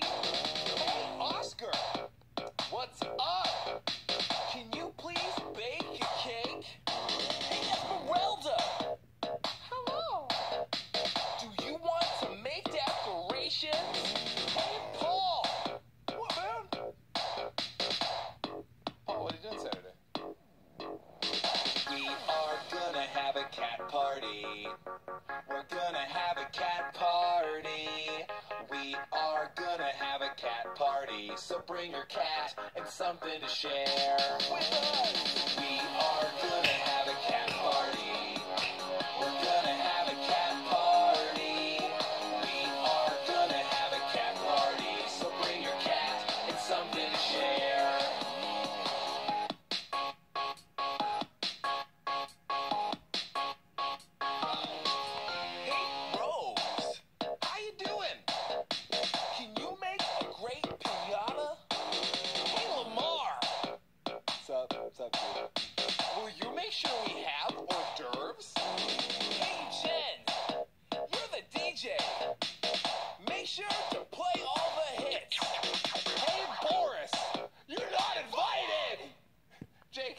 Daddy. Hey, Oscar, what's up? Can you please bake a cake? Hey, Esmeralda. Hello. Do you want to make decorations? Hey, Paul. What, man? Paul, what are you doing Saturday? We are gonna have a cat party. We're gonna have a cat party are gonna have a cat party, so bring your cat and something to share. We are gonna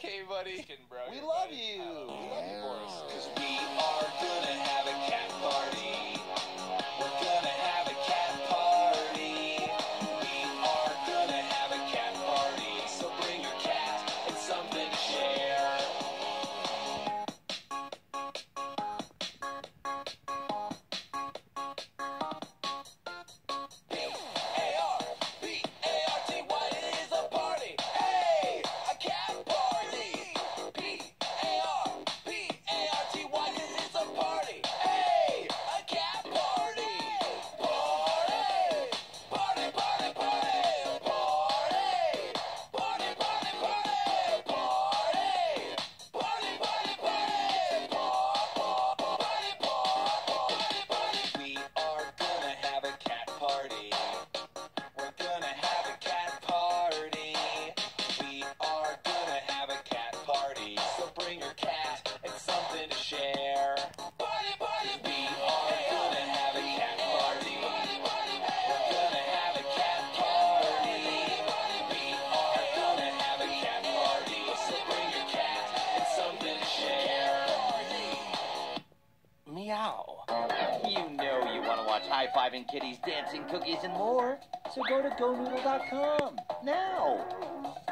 okay, buddy. Kidding, we love you. We love you, Boris. Cause we are gonna have a cat party. You know you want to watch high-fiving Kitties, Dancing Cookies, and more. So go to GoNoodle.com now.